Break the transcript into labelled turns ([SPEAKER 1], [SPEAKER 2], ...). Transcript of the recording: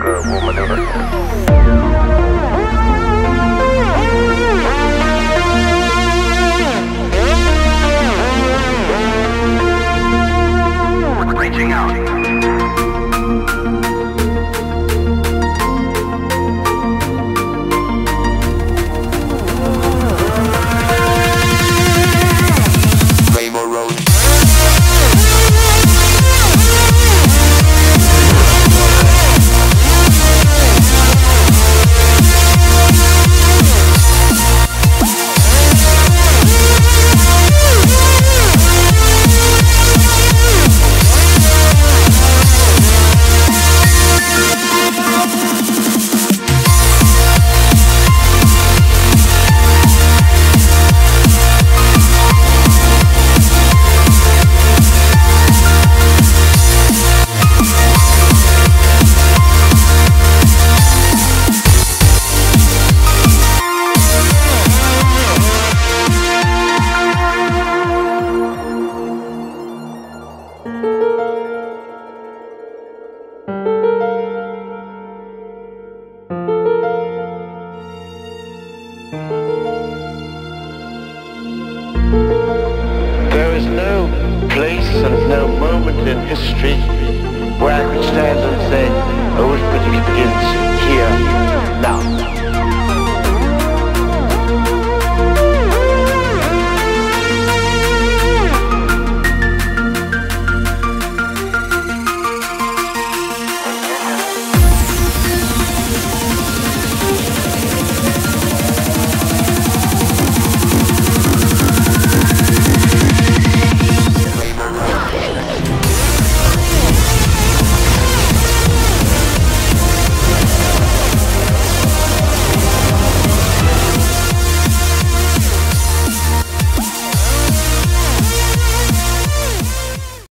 [SPEAKER 1] good, we'll maneuver. Place and no moment in history where I could stand and say, Old British begins here.